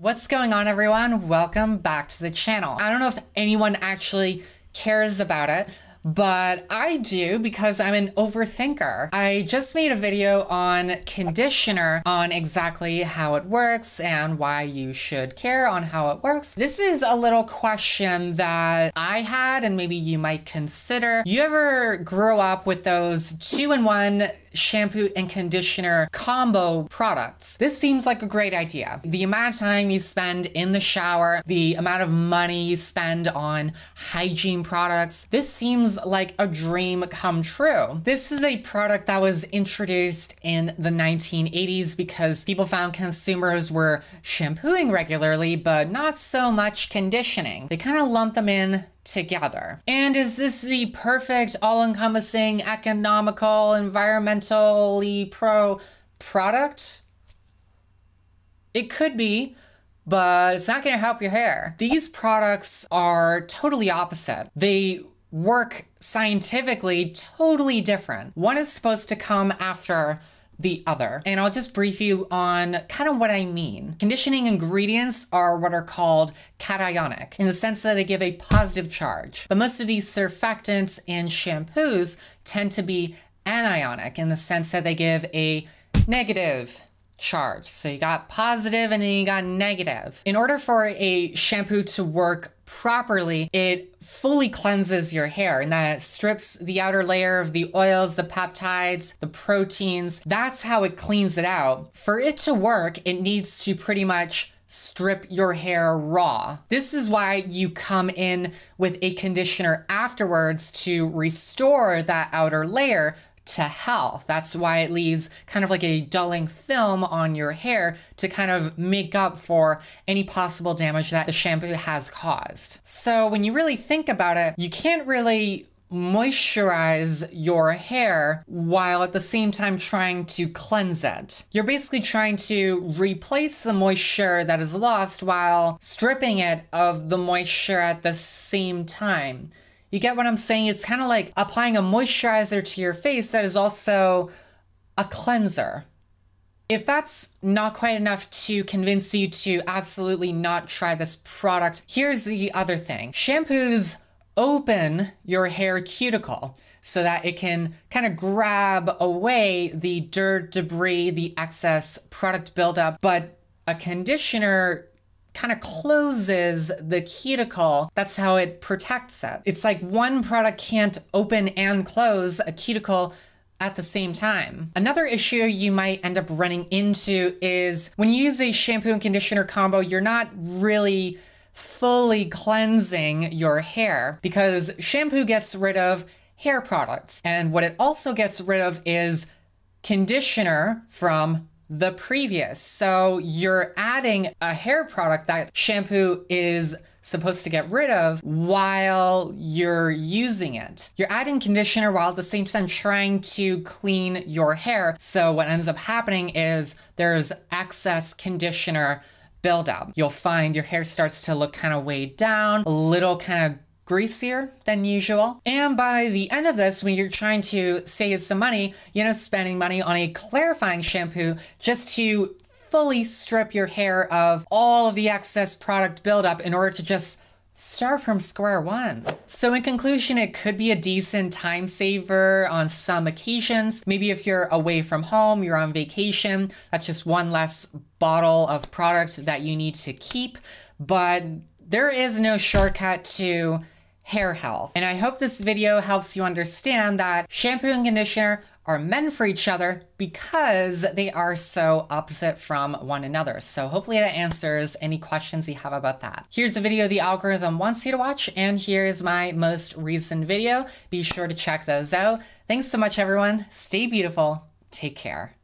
What's going on everyone? Welcome back to the channel. I don't know if anyone actually cares about it, but I do because I'm an overthinker. I just made a video on conditioner on exactly how it works and why you should care on how it works. This is a little question that I had and maybe you might consider. You ever grow up with those two-in-one shampoo and conditioner combo products. This seems like a great idea. The amount of time you spend in the shower, the amount of money you spend on hygiene products, this seems like a dream come true. This is a product that was introduced in the 1980s because people found consumers were shampooing regularly, but not so much conditioning. They kind of lumped them in together. And is this the perfect, all encompassing, economical, environmentally pro product? It could be, but it's not going to help your hair. These products are totally opposite. They work scientifically totally different. One is supposed to come after the other. And I'll just brief you on kind of what I mean. Conditioning ingredients are what are called cationic in the sense that they give a positive charge. But most of these surfactants and shampoos tend to be anionic in the sense that they give a negative charge. So you got positive and then you got negative. In order for a shampoo to work properly, it fully cleanses your hair and that strips the outer layer of the oils, the peptides, the proteins. That's how it cleans it out. For it to work, it needs to pretty much strip your hair raw. This is why you come in with a conditioner afterwards to restore that outer layer to health. That's why it leaves kind of like a dulling film on your hair to kind of make up for any possible damage that the shampoo has caused. So when you really think about it, you can't really moisturize your hair while at the same time trying to cleanse it. You're basically trying to replace the moisture that is lost while stripping it of the moisture at the same time. You get what I'm saying? It's kind of like applying a moisturizer to your face that is also a cleanser. If that's not quite enough to convince you to absolutely not try this product, here's the other thing. Shampoos open your hair cuticle so that it can kind of grab away the dirt, debris, the excess product buildup, but a conditioner kind of closes the cuticle. That's how it protects it. It's like one product can't open and close a cuticle at the same time. Another issue you might end up running into is when you use a shampoo and conditioner combo, you're not really fully cleansing your hair because shampoo gets rid of hair products. And what it also gets rid of is conditioner from the previous. So you're adding a hair product that shampoo is supposed to get rid of while you're using it. You're adding conditioner while at the same time trying to clean your hair. So what ends up happening is there's excess conditioner buildup. You'll find your hair starts to look kind of weighed down, a little kind of greasier than usual. And by the end of this, when you're trying to save some money, you know, spending money on a clarifying shampoo just to fully strip your hair of all of the excess product buildup in order to just start from square one. So in conclusion, it could be a decent time saver on some occasions. Maybe if you're away from home, you're on vacation, that's just one less bottle of product that you need to keep. But there is no shortcut to hair health. And I hope this video helps you understand that shampoo and conditioner are meant for each other because they are so opposite from one another. So hopefully that answers any questions you have about that. Here's a video the algorithm wants you to watch, and here's my most recent video. Be sure to check those out. Thanks so much, everyone. Stay beautiful. Take care.